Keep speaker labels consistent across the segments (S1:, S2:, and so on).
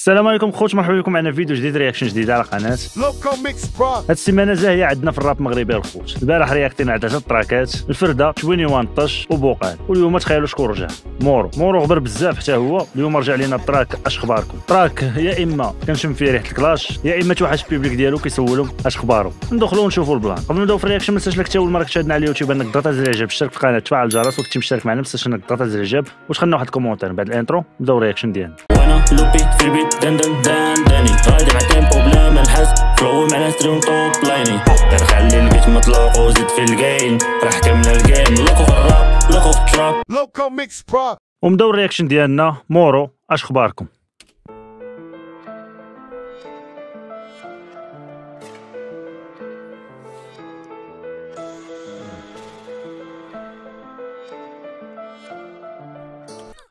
S1: السلام عليكم خوت مرحبا بكم معنا فيديو جديد reaction جديد على قناة.
S2: Loco Mix Pro.
S1: هاد السيمانة زاهيه عندنا في الراب المغربي الخوت. البارح رياكتينا على ثلاثة تراكات الفردة شويني One Touch وبوقال. واليوم تخيلوا شكون رجع؟ مورو. مورو غبر بزاف حتى هو. اليوم رجع لينا ال track اش اخباركم track يا إما كنشم فيه ريحة ال clash يا إما توحش ال public ديالو كيسولهم اش اخبارو ندخلوا ونشوفوا ال plan. قبل ما نبداو في ال reaction ما تنساش لك أول مرة كتشاهدنا على اليوتيوب انك تضغط على زر الاعجاب تشترك في القناة تفعل الجرس وكنتي مشترك معنا ما تنساش انك تضغط على زر الاعجاب وتخلينا واحد ال commentaire بعد ال intro؟ نبداو ال reaction ديالنا.
S3: وأنا لوبي في البيت دن دن دن داني غادي مع تيمبو بلا ما نحس فلو مع ستريم توب لايني غنخلي البيت مطلوق وزيد في الجيم. راح كمل الجيم. لوكو في الراب لوكو في التراب
S2: Loco Mix Pro.
S1: ومبداو الرياكشن ديالنا مورو اش اخباركم؟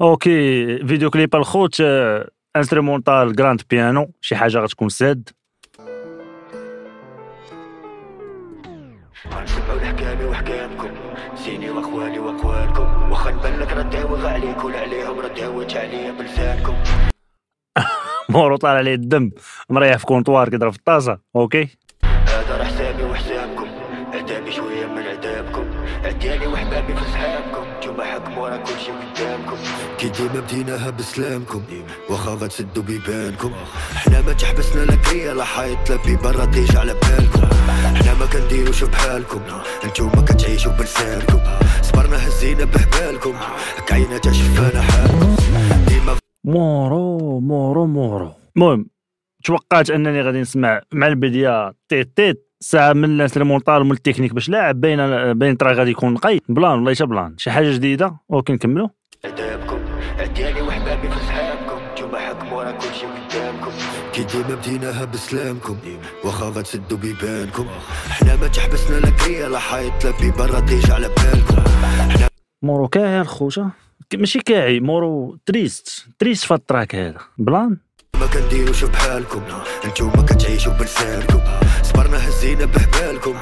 S1: okay فيديو كليب الخوت instrumental grand piano شي حاجة غتكون
S4: sad سيني واخوالي واخوالكم واخا نبان لك راه عليك ولا عليهم راه عليا بلسانكم
S1: مورو طالع عليه الدم مريح في comptoir كيضرب في الطاسه okay
S4: هذا راه حسابي وحسابكم عتابي شوية من عذابكم عديالي وحبابي في صحابكم نتوما حكموا راه كلشي قدامكم. كي ديما بديناها بسلامكم واخا غتسدوا بيبانكم. حنا ما تحبسنا لا كريه لا حيط لا بيبان راه déjà على بالكم. حنا ما كنديروش بحالكم. نتوما كتعيشوا بلسانكم. صبرنا هزينا بحبالكم كاينة شفانا حالكم. ديما
S1: مورو مورو مورو. المهم توقعت أنني غادي نسمع مع البداية تيت تيت. ساعة من ال instrumental من التكنيك باش لاعب باين باين ترى غادي يكون نقي plan ولا حتى plan؟ شي حاجة جديدة؟ okay نكملوا
S4: عذابكم عديالي وحبابي في صحابكم نتوما حكموا راه كلشي قدامكم. كي ديما بديناها بسلامكم. واخا غتسدوا بيبانكم. حنا ما تحبسنا لا كريه لا حيط لا بيبان راه déjà على بالكم.
S1: مورو كاعي الخوته ك- ماشي كاعي مورو triste. triste في ال track هذا. plan؟
S4: ما كنديروش بحالكم. نتوما كتعيشوا بلسانكم. صبرنا هزينا بحبالكم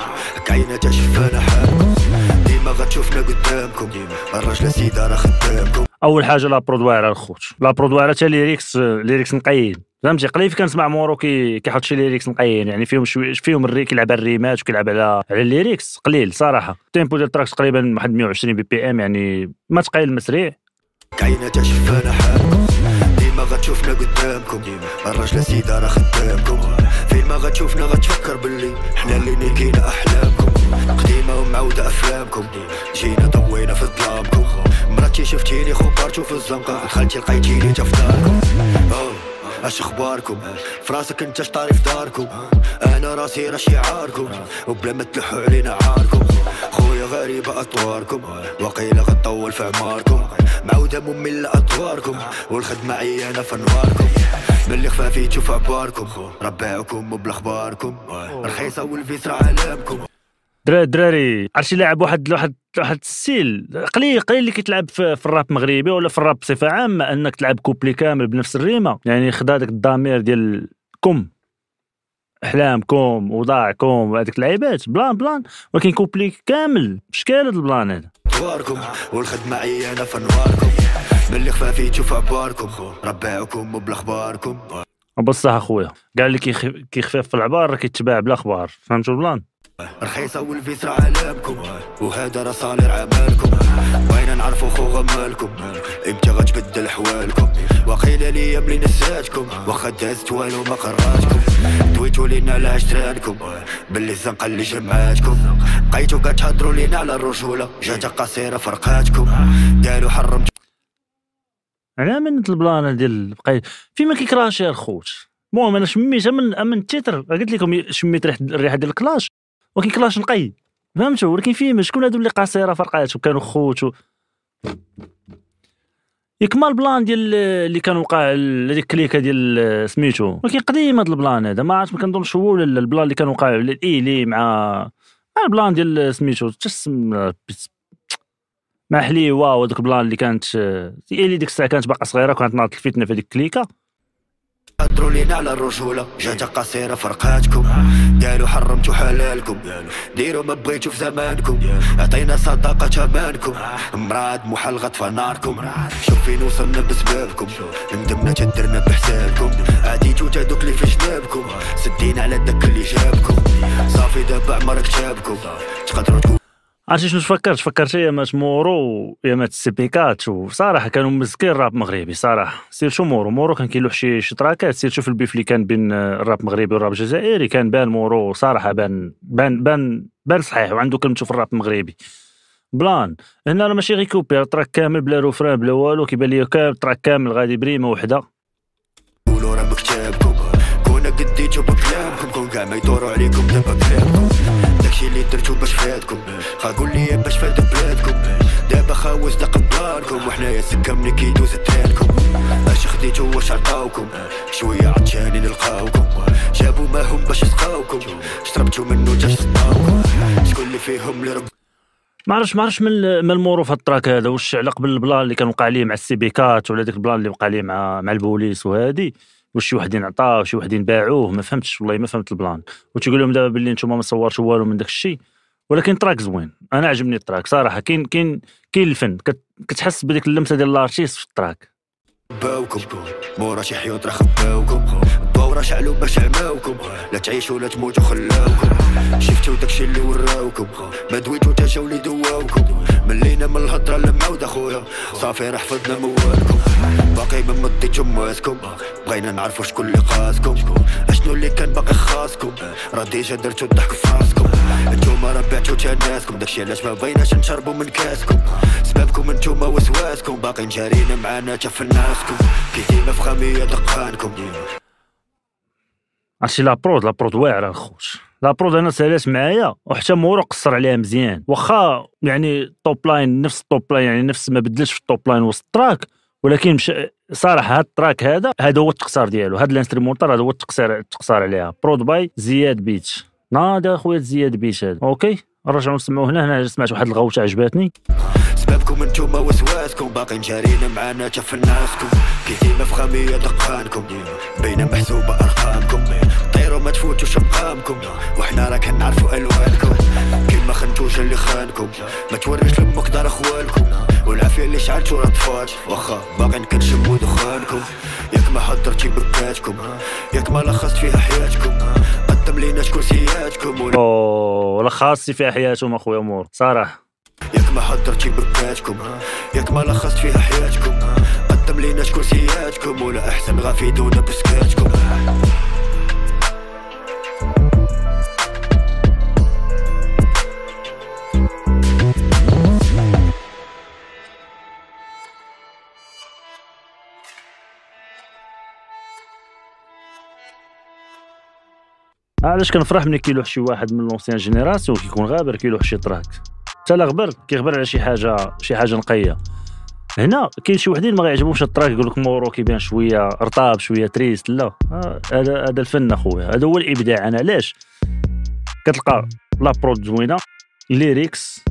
S4: كاينة شفانا حالكم. ديما غتشوفنا قدامكم. الراجل سيدة راه خدامكم.
S1: أول حاجة la prod واعر الخوت. la prod واعر حتى lyrics lyrics نقيين. فهمتي؟ قليل كنسمع مورو كي كيحط شي lyrics نقيين. يعني فيهم شوي فيهم الري كيلعب على الريمات وكيلعب على على ال lyrics قليل صراحة. ال tempo ديال ال track تقريبا واحد 120 BPM يعني ما تقيل ما سريع
S4: كاينة شفانا حالكم. غتشوفنا قدامكم. الراجل سيدة راه خدامكم. فين ما غتشوفنا غتفكر باللي حنا اللي نيكينا أحلامكم. قديمة ومعودة أفلامكم. جينا ضوينا في ظلامكم. مراتي شفتيني خبرتو في الزنقة. دخلتي لقيتيني تا في داركم. أش أخباركم؟ فراسك أنت شطاري في داركم؟ أنا راسي راه شعاركم. وبلا ما تلحوا علينا عاركم. خويا غريبة أطواركم وقيلة غتطول في عماركم معودة مملة أطواركم والخدمة عيانة في نواركم ملي خفافي تشوف عباركم ربعكم وبالأخباركم رخيصة والفيسرا علامكم.
S1: دراري دراري عرفتي لاعب واحد واحد واحد السيل؟ قليل قليل اللي كيتلعب في, في الراب المغربي ولا في الراب بصفة عامة أنك تلعب كوبلي كامل بنفس الريمة. يعني خدا داك الضمير ديال كم؟ احلامكم وضاعكم وهذيك اللعيبات بلان بلان. ولكن كوبلي كامل. شكال هذا البلان هذا؟
S4: طواركم والخدمة عيانة في نواركم ملي خفافي تشوف عباركم ربعكم وبالأخباركم.
S1: بصح أخويا كاع اللي كيخ- كيخفف في العبار راه كيتباع بالأخبار. فهمتوا البلان؟
S4: رخيصة والفيسرا علامكم وهذا راه صالر عمالكم. بغينا نعرفو خو غمالكم إمتى غتبدل حوالكم وقيل لي بلي نساتكم. واخا دازت والو ما قراتكم. دويتو لينا على عشرانكم باللي الزنقة اللي جمعاتكم. بقيتو كتهضروا لينا على الرجولة. جات قصيرة فرقاتكم. قالوا حرمت.
S1: على من البلان ديال بقى فيما كيكراشي الخوت. المهم أنا شميت من من التيتر. قلت لكم شميت ريحه الريحة ديال الكلاش. ولكن كلاش نقي. فهمتوا؟ ولكن فيه شكون هادو اللي قصيرة فرقاتهم؟ كانوا خوت يكمل البلان ديال اللي كان وقع هذيك الكليكه ديال سميتو. ولكن قديم هذا البلان هذا. ما عرفت ما كنظنش هو البلان اللي كان وقع الايلي مع مع ال plan ديال سميتو. تسم مع حليوة وهذوك ال plan اللي كانت ايلي ديك الساعة كانت باقا صغيرة وكانت ناضت الفتنة في هذيك ال
S4: clique قدروا لينا على الرجولة. جات قصيرة فرقاتكم. قالوا حرمتوا حلالكم. ديروا ما بغيتوا في زمانكم. عطينا صداقة تمانكم مراد محل غطفة ناركم شوف فين وصلنا بسبابكم. ندمنا تدرنا بحسابكم. عاديتو تا دوك اللي في جنابكم. سدينا على الدك اللي جابكم. صافي دابا عمرك كتابكم تقدروا تقولوا
S1: عرفتي شنو فكرت فكرت ايامات مورو ايامات السيبيكات وصراحه كانوا مزكين الراب مغربي صراحة. surtout مورو؟ مورو كان كيلوح شي track ات. surtout في ال beef اللي كان بين الراب المغربي والراب الجزائري كان بان مورو صراحة بان بان بان بان صحيح. وعنده كلمته في الراب المغربي plan. هنا راه ماشي غير couplet track كامل بلا refrain بلا والو. كيبان لي كامل. track كامل. غادي ب rime وحدة.
S4: راه بكتابكم كون بكلامكم. كاع ما يدوروا عليكم دابا كلامكم داكشي اللي درتو باش فاتكم. قول لي باش فات بلادكم. دابا خاوز دا قبالكم وحنايا سكة ملي كيدوز ترالكم اش خديتو واش عطاوكم؟ شوية عطشاني نلقاوكم. جابوا ماهم باش يسقاوكم. شربتو منو تا شطاوكم شكون اللي فيهم اللي
S1: ما عرفتش ما عرفتش من المورو في ال track هذا. واش على قبل ال plan اللي كان وقع عليه مع السيبيكات ولا ديك ال plan اللي وقع عليه مع مع البوليس وهادي. واش شي وحدين عطاه وشي وحدين باعوه ما فهمتش والله ما فهمت ال plan. وتيقول لهم دابا باللي نتوما ما صورتوا والو من داك الشيء ولكن track زوين أنا عجبني ال track صراحة كاين كاين كاين الفن. كت- كتحس بديك اللمسة ديال ال artiste في ال track.
S4: باوكم مورا شي حيوط راه خباوكم. الدورة شعلوا باش عماوكم. لا تعيشوا لا تموتوا خلاوكم. شفتوا داكشي اللي وراوكم. ما دويتوا تا جاو اللي دواوكم. ملينا من الهضرة لمعود اخويا صافي راه حفظنا موالكم. باقي ما مديتو مواسكم بغينا نعرفوا شكون اللي قاسكم. اشنو اللي كان باقي خاصكم. راه déjà درتو الضحك في راسكم. انتوما راه بعتو تا ناسكم داكشي علاش ما بغيناش نشربوا من كاسكم. سبابكم انتوما وسواسكم. باقي جارينا معانا تا في ناسكم. كي ديما في خامية دقانكم
S1: عرفتي la prod la prod واعرة الخوت la prod أنا سألات معايا وحتى مورو قصر عليها مزيان. واخا يعني top line نفس ال top line يعني نفس ما بدلش في ال top line وسط ال track ولكن مش صراحة هاد ال track هذا هذا هو التقصير ديالو. هاد ال instrumental هذا هو التقصير التقصير عليها. prod by زياد beats. ناضي أخويا زياد هذا okay؟ نرجعوا نسمعوا هنا. هنا سمعت واحد الغوته عجباتني.
S4: سبابكم انتوما وسواسكم. باقي جارينا معانا في ناسكم كي ديما في خامية دقانكم بين محسوبة أرقامكم. طيروا ما تفوتوش مقامكم وحنا راه كنعرفوا ألوانكم. كيما خنتوش اللي خانكم. ما توريش لامك دار أخوالكم. والعافية اللي شعلتو راه طفات واخا باقي كنشمو دخانكم. ياك ما حضرتي بكاتكم ياك ما لخصت فيها حياتكم. ولا
S1: اوه خاصي فيها حياتهم اخويا مور صراحة
S4: ياك ما حضرتي بكاتكم ياك ما لخصت فيها حياتكم قدم لينا شكون سياتكم ولا أحسن غافيدونا بسكاتكم
S1: علاش كنفرح ملي كيلوح شي واحد من l'ancienne génération كيكون غابر كيلوح شي track حتى لا غبر كيغبر على شي حاجة شي حاجة نقية. هنا كاين شي وحدين ما غيعجبهمش ال track يقول لك مورو كيبان شوية رطاب شوية triste. لا آه، هذا هذا الفن أخويا. هذا هو الإبداع. أنا علاش كتلقى la prod زوينة lyrics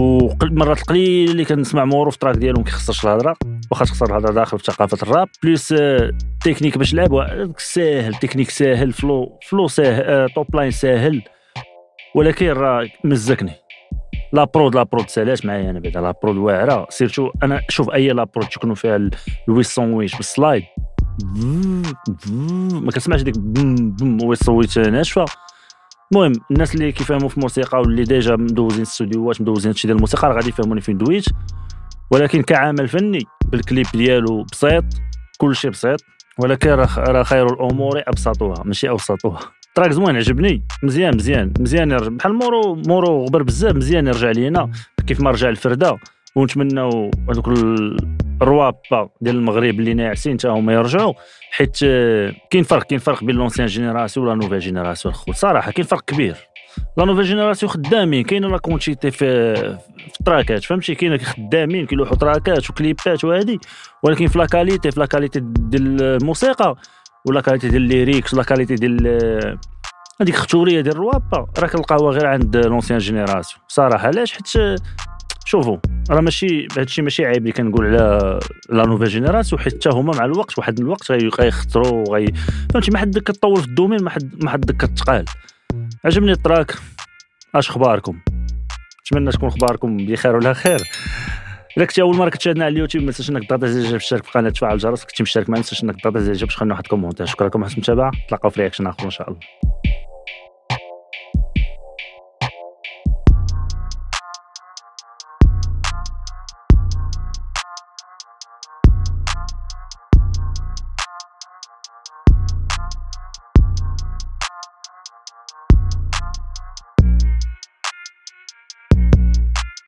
S1: ومرات القليل اللي كنسمع مورو في ال track ديالو ما كيخسرش الهضرة واخا تخسر الهضرة داخل في ثقافة الراب بليس آه، تكنيك باش لعبوا ساهل تكنيك ساهل flow flow ساهل آه، top line ساهل ولكن راه مزكني la prod la prod سالات معايا أنا بعدا؟ la prod واعرة. surtout أنا شوف أي la prod تكونوا فيها ال- لويس سونويش بال slide ما كنسمعش ديك بوم بوم ويس سويت ناشفة. المهم الناس اللي كيفهموا في الموسيقى واللي déjà مدوزين الستوديوهات مدوزين هادشي ديال الموسيقى راه غادي يفهموني فين دويت. ولكن كعمل فني بالكليب ديالو بسيط كل شيء بسيط ولكن راه خير الأمور ابسطها ماشي اوسطها track زوين عجبني. مزيان مزيان مزيان يرجع بحال مورو مورو غبر بزاف مزيان يرجع لينا كيف ما رجع الفردة. ونتمناو هذوك ال- الروابا ديال المغرب اللي ناعسين حتى هما يرجعوا حيت آه، كاين فرق كاين فرق بين l'ancienne génération و la nouvelle génération الخوت صراحة كاين فرق كبير. la nouvelle génération خدامين كاين la quantité في في ال track ات فهمتي؟ كاين خدامين كيلوحوا track ات وكليبات وهادي ولكن في la qualité في la qualité ديال الموسيقى و la qualité ديال ال lyrics و la qualité ديال آه، هذيك الختوريه ديال الروابا راه كنلقاوها غير عند l'ancienne génération صراحة علاش؟ حيت آه، شوفوا راه ماشي هادشي ماشي عيب اللي كنقول على la nouvelle génération حيت حتى هما مع الوقت واحد الوقت غي- غيخسروا غي فهمتي؟ ما حد كتطول في ال domaine ما حد ما حد كتقال. عجبني ال track. اش اخباركم نتمنى تكون اخباركم بخير ولا خير. إلا كنتي أول مرة كتشاهدنا على اليوتيوب ما تنساش إنك تضغط على زر تشترك في القناه تفعل الجرس. كنتي مشترك ما تنساش إنك تضغط على زر باش تخلينا واحد commentaire. شكرا لكم حسن المتابعه تلاقاو في reaction آخر إن شاء الله.